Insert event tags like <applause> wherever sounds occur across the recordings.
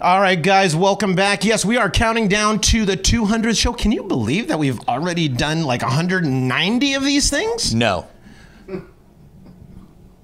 All right, guys, welcome back. Yes, we are counting down to the 200th show. Can you believe that we've already done like 190 of these things? No.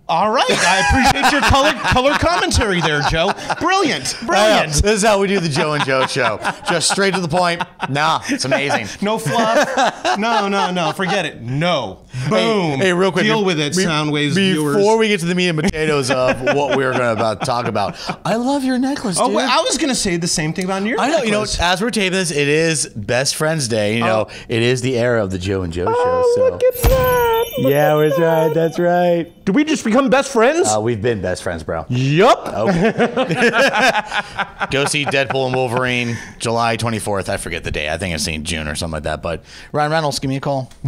All right, I appreciate your color color commentary there, Joe. Brilliant, know. brilliant. This is how we do the Joe and Joe show. Just straight to the point. Nah, it's <laughs> amazing. No fluff. No, no, no. Forget it. No. Boom. Hey, real quick. Deal be- with it, be- Soundwaves Before viewers. we get to the meat and potatoes of what we're going to about talk about, I love your necklace, Oh, dude. well, I was gonna say the same thing about your. I know, you know, as we're taping this, it is Best Friends Day. You oh. know, it is the era of the Joe and Joe show. Oh, so. Look at that. Look yeah, that's right. That's right. Did we just become best friends? Uh, we've been best friends, bro. yup. <laughs> Go see Deadpool and Wolverine July 24th. I forget the day. I think it's in June or something like that. But Ryan Reynolds, give me a call. <laughs>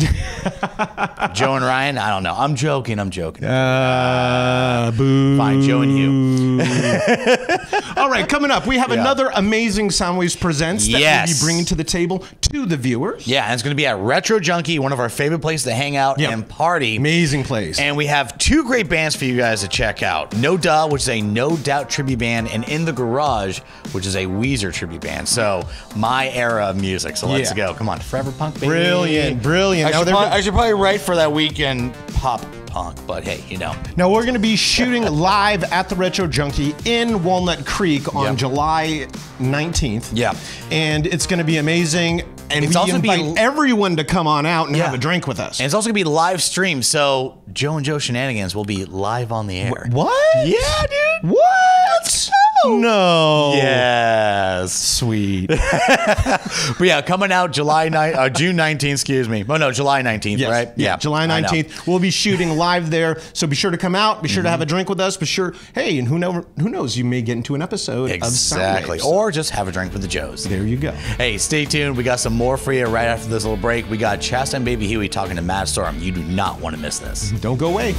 Joe and Ryan, I don't know. I'm joking. I'm joking. Uh, boo. Fine, Joe and you. <laughs> All right, coming up, we have Yeah. another amazing Soundwaves Presents that we'll be bringing to the table to the viewers. Yeah, and it's going to be at Retro Junkie, one of our favorite places to hang out Yep. and party. Amazing place. And we have two great bands for you guys to check out. No Duh, which is a No Doubt tribute band, and In the Garage, which is a Weezer tribute band. So my era of music. So let's Yeah. go. Come on, Forever Punk, baby. Brilliant, brilliant. I Now should, probably, I should probably write for that weekend pop punk, but hey, you know. Now we're going to be shooting live at the Retro Junkie in Walnut Creek on Yep. July 19th. Yeah. And it's going to be amazing. And It's we also be- invite everyone to come on out and Yeah. have a drink with us. And it's also gonna be live stream, so Joe and Joe Shenanigans will be live on the air. what? Yeah, dude. What? No. Yes. Sweet. <laughs> But yeah, coming out July 9, uh, June 19th, excuse me. Oh no, July 19th, Yes. right? Yeah, July 19th. We'll be shooting live there. So be sure to come out. Be sure to have Mm-hmm. a drink with us. Be sure, hey, and who know who knows, you may get into an episode Exactly. of Soundwaves. Or just have a drink with the Joes. there you go. Hey, stay tuned. We got some more for you right after this little break. We got Chastity and Baby Huey talking to Matt Storm. You do not want to miss this. Don't go away.